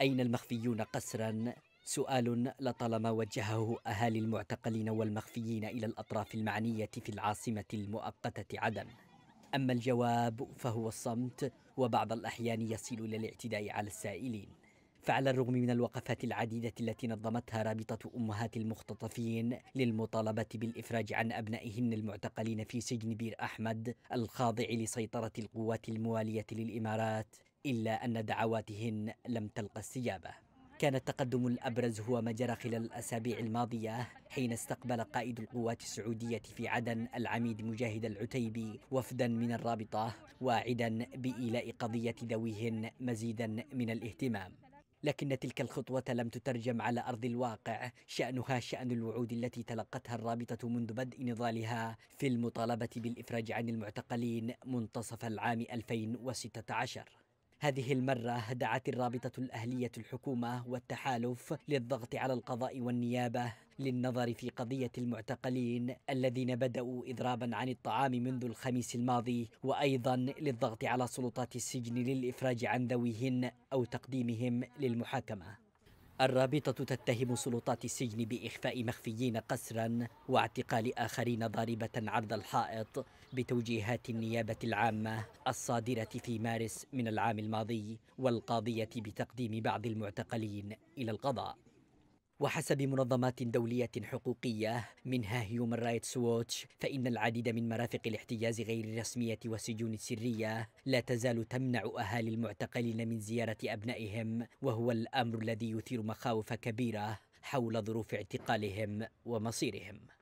أين المخفيون قسرا؟ سؤال لطالما وجهه أهالي المعتقلين والمخفيين إلى الأطراف المعنية في العاصمة المؤقتة عدن أما الجواب فهو الصمت وبعض الأحيان يصل إلى الاعتداء على السائلين فعلى الرغم من الوقفات العديدة التي نظمتها رابطة أمهات المختطفين للمطالبة بالإفراج عن أبنائهن المعتقلين في سجن بير أحمد الخاضع لسيطرة القوات الموالية للإمارات إلا أن دعواتهن لم تلقى استجابة كان التقدم الأبرز هو ما جرى خلال الأسابيع الماضية حين استقبل قائد القوات السعودية في عدن العميد مجاهد العتيبي وفدا من الرابطة واعدا بإيلاء قضية ذويهن مزيدا من الاهتمام. لكن تلك الخطوة لم تترجم على أرض الواقع. شأنها شأن الوعود التي تلقتها الرابطة منذ بدء نضالها في المطالبة بالإفراج عن المعتقلين منتصف العام 2016 هذه المرة دعت الرابطة الأهلية الحكومة والتحالف للضغط على القضاء والنيابة للنظر في قضية المعتقلين الذين بدأوا إضرابا عن الطعام منذ الخميس الماضي وأيضا للضغط على سلطات السجن للإفراج عن ذويهن أو تقديمهم للمحاكمة. الرابطة تتهم سلطات السجن بإخفاء مخفيين قسرا واعتقال آخرين ضاربة عرض الحائط بتوجيهات النيابة العامة الصادرة في مارس من العام الماضي والقاضية بتقديم بعض المعتقلين إلى القضاء. وحسب منظمات دولية حقوقية منها هيومن رايتس ووتش فإن العديد من مرافق الاحتجاز غير الرسمية والسجون السرية لا تزال تمنع أهالي المعتقلين من زيارة أبنائهم وهو الأمر الذي يثير مخاوف كبيرة حول ظروف اعتقالهم ومصيرهم.